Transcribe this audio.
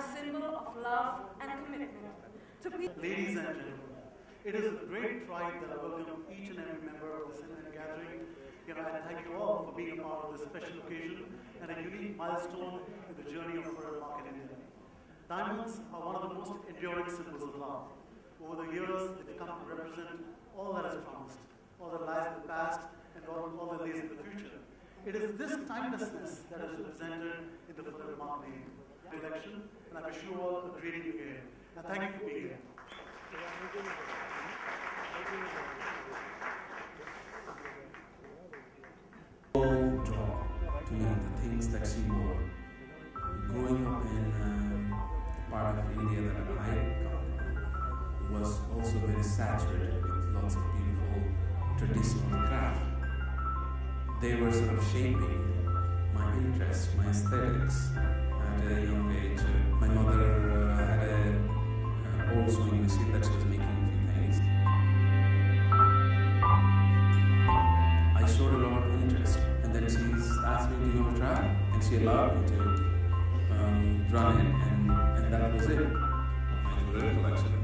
love and commitment to. Ladies and gentlemen, it is a great pride that I welcome each and every member of this eminent gathering. You know, I thank you all for being a part of this special occasion and a unique milestone in the journey of Forevermark India. Diamonds are one of the most enduring symbols of love. Over the years, they've come to represent all that is promised, all that lies in the past, and all, that lays in the future. It is this timelessness that is represented in the market election, and I wish you all a great year. And thank you for being here. to me the things that she wore. Growing up in um, the part of India that I come from was also very saturated with lots of beautiful traditional craft. They were sort of shaping my interests, my aesthetics at a young age. My mother uh, had a uh, old sewing machine that she was making a few things. I showed a lot of interest, and then she asked me, "Do you to try?" And she allowed me to um, run it, and, and that was it. My recollection